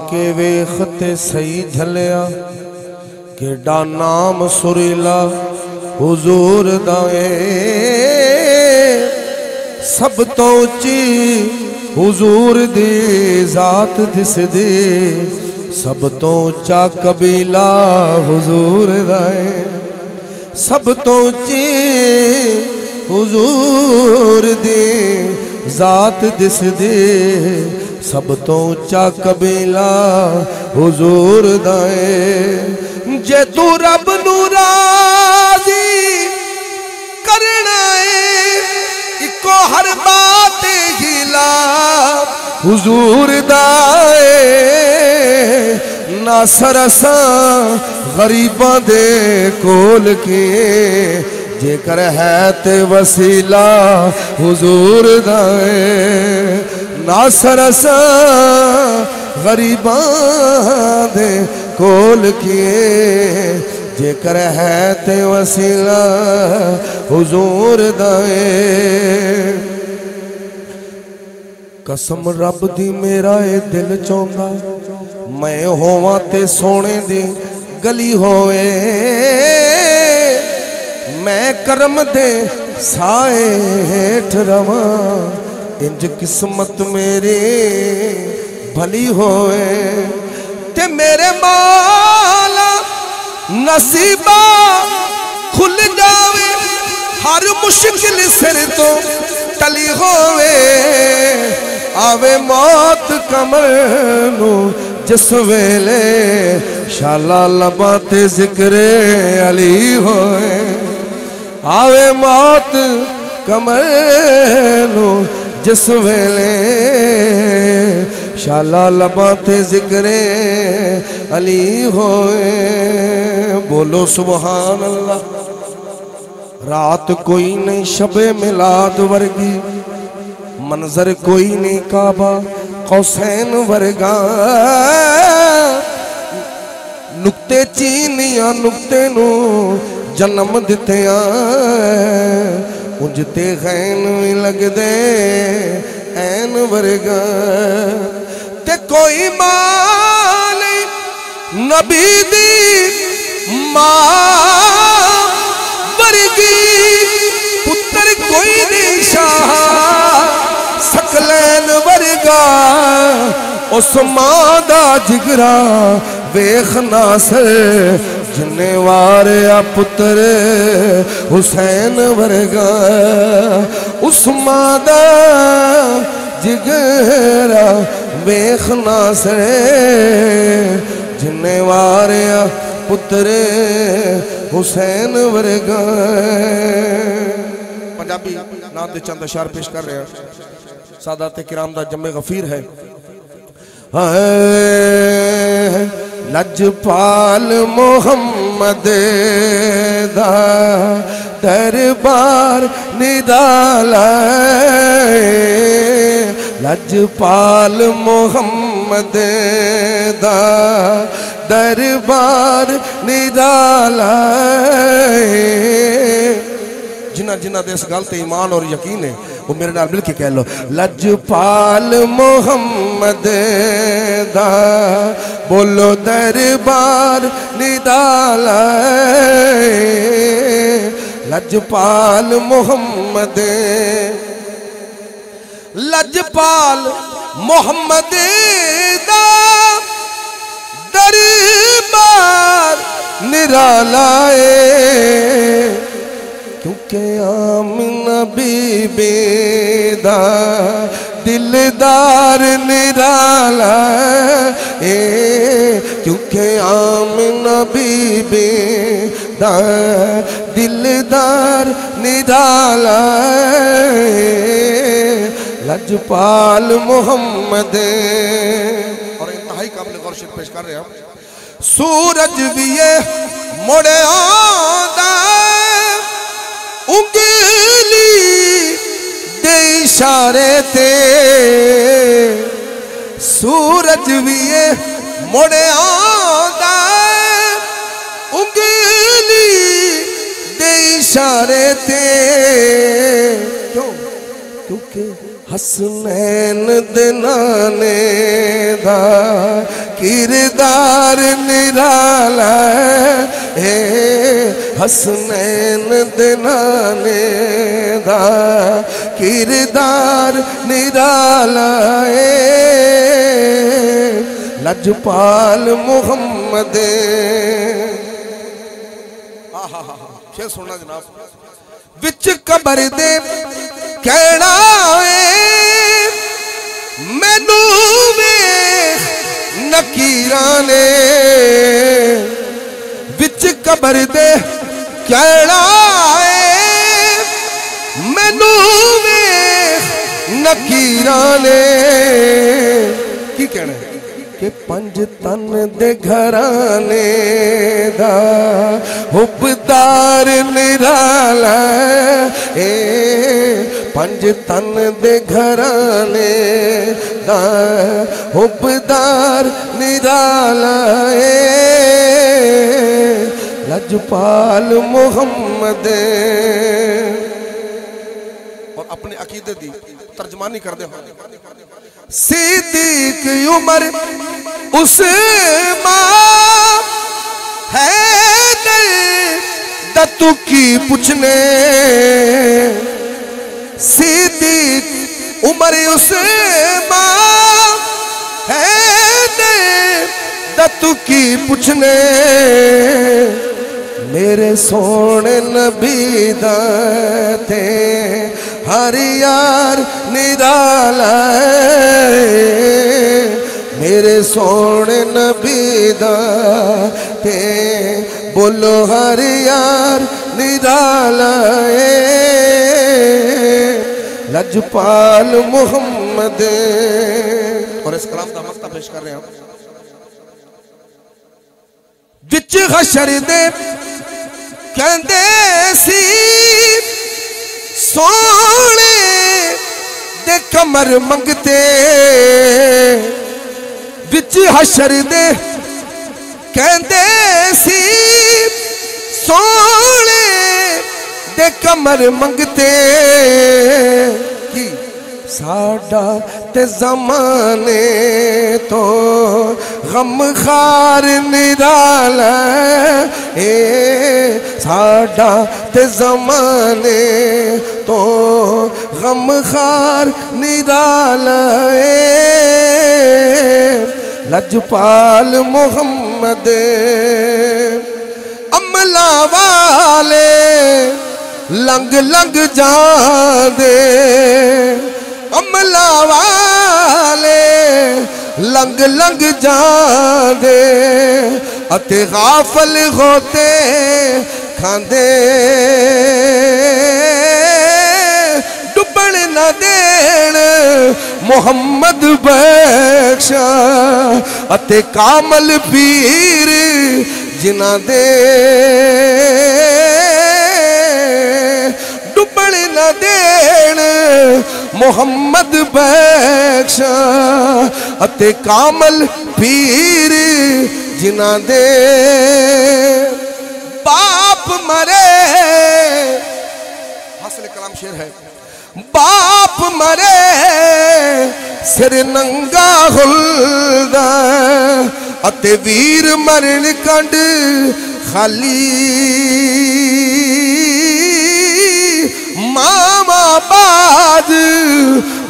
ਕੇ ਵੇਖ ਤੇ ਸਹੀ ਝਲਿਆ ਕਿਡਾ ਨਾਮ ਸੁਰੀਲਾ ਹਜ਼ੂਰ ਦਾ ਏ ਸਭ ਤੋਂ ਉੱਚੀ ਹਜ਼ੂਰ ਦੀ ਜ਼ਾਤ ਦਿਸਦੀ ਸਭ ਤੋਂ ਉੱਚਾ ਕਬੀਲਾ ਹਜ਼ੂਰ ਦਾ ਏ ਸਭ ਤੋਂ ਉੱਚੀ ਹਜ਼ੂਰ ਦੀ ਜ਼ਾਤ ਦਿਸਦੀ ਸਭ ਤੋਂ ਉੱਚਾ ਕਬੀਲਾ ਹਜ਼ੂਰ ਦਾ ਏ ਜੇ ਤੂੰ ਰੱਬ ਨੂੰ ਰਾਜ਼ੀ ਕਰਨਾ ਏ ਇੱਕੋ ਹਰ ਬਾਤ ਹਿਲਾ ਹਜ਼ੂਰ ਦਾ ਏ ਨਾਸਰ ਅਸਾਂ ਗਰੀਬਾਂ ਦੇ ਕੋਲ ਕੀ ਜੇਕਰ ਹੈ ਤੇ ਵਸੀਲਾ ਹਜ਼ੂਰ ਦਾ ਏ ਨਾਸਰ ਅਸਾਂ ਗਰੀਬਾਂ ਦੇ ਕੋਲ ਕੀਏ। ਜੇਕਰ ਹੈ ਤੇ ਵਸੀਲਾ ਹਜ਼ੂਰ ਦਾ ਏ ਕਸਮ ਰੱਬ ਦੀ ਮੇਰਾ ਏ ਦਿਲ ਚਾਹੁੰਦਾ, ਮੈਂ ਹੋਵਾਂ ਤੇ ਸੋਹਣੇ ਦੀ ਗਲੀ ਹੋਵੇ। ਮੈਂ ਕਰਮ ਦੇ ਸਾਏ ਹੇਠ ਰਵਾਂ। इंज किस्मत मेरी भली होए ते मेरे माला नसीबा खुल जावे, हर मुश्किल सिर तो टली होवे। आवे मौत कमर जिस वेले, शाला लबा ते जिक्रे अली होए। आवे मौत कमर नु जिस वेले शाला लबा ते जिक्रे, अली होए। बोलो सुबहान अल्लाह रात कोई नहीं शबे मिलाद वर्गी, मंजर कोई नहीं काबा, कौसैन वर्गा। नुकते चीनिया, नुक्ते नु जन्म दिते ਉਂਝ ਤੇ ਖੈਨ ਵੀ ਲੱਗਦੇ, ਐਨ ਵਰਗਾ। ਤੇ ਕੋਈ ਮਾਂ ਨਹੀਂ, ਨਬੀ ਦੀ ਮਾਂ ਵਰਗੀ। ਪੁੱਤਰ ਕੋਈ ਨਹੀਂ ਸ਼ਾਹ, ਸਕਲੈਨ ਵਰਗਾ। ਉਸ ਮਾਂ ਦਾ ਜਿਗਰਾ ਵੇਖ ਨਾਸਰ उसने वारिया ਪੁੱਤਰ ਹੁਸੈਨ ਵਰਗਾ उस्मा दा जिगरा ਵੇਖਣਾ ਸੜੇ। ਜਿੰਨੇ ਵਾਰਿਆ ਪੁੱਤਰ ਹੁਸੈਨ ਵਰਗਾ। ਪੰਜਾਬੀ ਨਾਮ ਤੇ ਚੰਦ ਅਸ਼ਾਰ ਪੇਸ਼ ਕਰ ਰਿਹਾ। ਸਾਦਾ ਤੇ ਕਿਰਾਮ ਦਾ ਜੰਮੇ ਗਫੀਰ ਹੈ। ਹਾਏ लजपाल मोहम्मद दरबार निदाल लजपाल मोहम्मद दा दरबार निदाल जिन्हें जिन्हें इस गल ईमान और यकीन है, वो मेरे नाल मिल कह लो लजपाल मोहम्मद बोलो दरबार निदाला लजपाल मोहम्मद लजपाल मोहम्मद दा दरबार निराला के आमिना बीबेदा दिलदार निराला ए क्योंकि आमिना बीबेदा दिलदार निराला लजपाल मोहम्मद। और इतना ही काबिल गौर पेश कर रहे हैं सूरज भी मुड़े आदा उंगली दे इशारे ते। सूरज भी ये मुड़े आंदा उंगली दे इशारे ते। क्यों? क्योंकि हसनैन दनाने दा किरदार निराला है हसनैन दिलाने दा किरदार निराला है लजपाल मुहम्मद सुनना जनाब। विच कबर दे कहना है मैनू नकीरा ने। बिच कबर दे ਦੇ ਕਹਿਣਾ ਏ, ਮੈਨੂੰ ਵੇਖ ਨਕੀਰਾਂ ਨੇ। ਕੀ ਕਹਿਣਾ ਕਿ ਪੰਜ ਤਨ ਦੇ ਘਰਾਨੇ ਦਾ ਹੁਬਦਾਰ ਨਿਰਾਲਾ ਏ, ਪੰਜ ਤਨ ਦੇ ਘਰਾਨੇ ਦਾ ਹੁਬਦਾਰ ਨਿਰਾਲਾ ਏ लजपाल मोहम्मद। और अपने अकीदे दी, तर्जमानी कर दे सिद्दीक उमर उस है दत्तू की पूछने। सिद्दीक उमर उस है दत्तू की पूछने। यार निराला मेरे सोने नबी दाते बोलो हर यार निराला लजपाल मोहम्मद। और मक्ता पेश कर ਵਿੱਚ ਹਸ਼ਰ ਦੇ ਕਹਿੰਦੇ ਸੀ, ਸੋਹਣੇ ਦੇ ਕਮਰ ਮੰਗਤੇ। ਵਿੱਚ ਹਸ਼ਰ ਦੇ ਕਹਿੰਦੇ ਸੀ, ਸੋਹਣੇ ਦੇ ਕਮਰ ਮੰਗਤੇ। ਕੀ? ਸਾਡਾ ਤੇ ਜ਼ਮਾਨੇ ਤੋਂ ਗਮ ਖਾਰ ਨਿਰਾਲਾ ਏ ਸਾਡਾ ਤੇ ਜ਼ਮਾਨੇ ਤੋਂ ਗਮ ਖਾਰ ਨਿਰਾਲਾ ਏ ਲਜਪਾਲ ਮੁਹੰਮਦ ਅਮਲਾ ਵਾਲੇ ਲੰਗ ਲੰਗ ਜਾਂਦੇ ਅਮਲਾ ਵਾਲੇ लंग लंग जाते अते गाफल होते खाते डुबण न देण, मोहम्मद बख्शा, अते कामल पीर जिना दे। डुबण न देण ਮੁਹੰਮਦ ਬਖਸ਼ਾ ਅਤੇ ਕਾਮਲ ਪੀਰ ਜਿਨ੍ਹਾਂ ਦੇ ਬਾਪ ਮਰੇ। ਹਾਸਲ ਕਲਾਮ ਸ਼ੇਰ ਹੈ। ਬਾਪ ਮਰੇ, ਸਿਰ ਨੰਗਾ ਹੁਲਦਾ ਅਤੇ ਵੀਰ ਮਰਨ ਕੰਡ ਖਾਲੀ। इमामाबाद,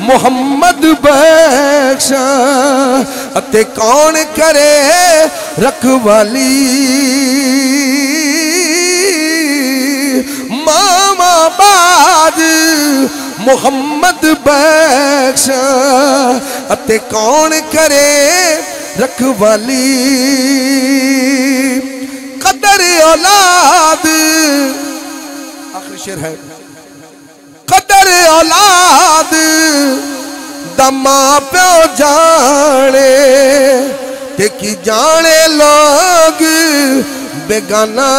मोहम्मद बख्शा। अते कौन करे रखवाली मामाबाद मोहम्मद बख्शा। अते कौन करे रखवाली कदर औलाद। आखिर शेर है। औलाद दमा प्यो जाने ते की जाने लोग बेगाना।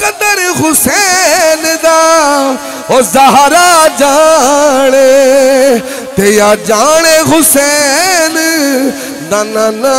कदर हुसैन दा, ओ जहरा जाने ते या जाने हुसैन दाना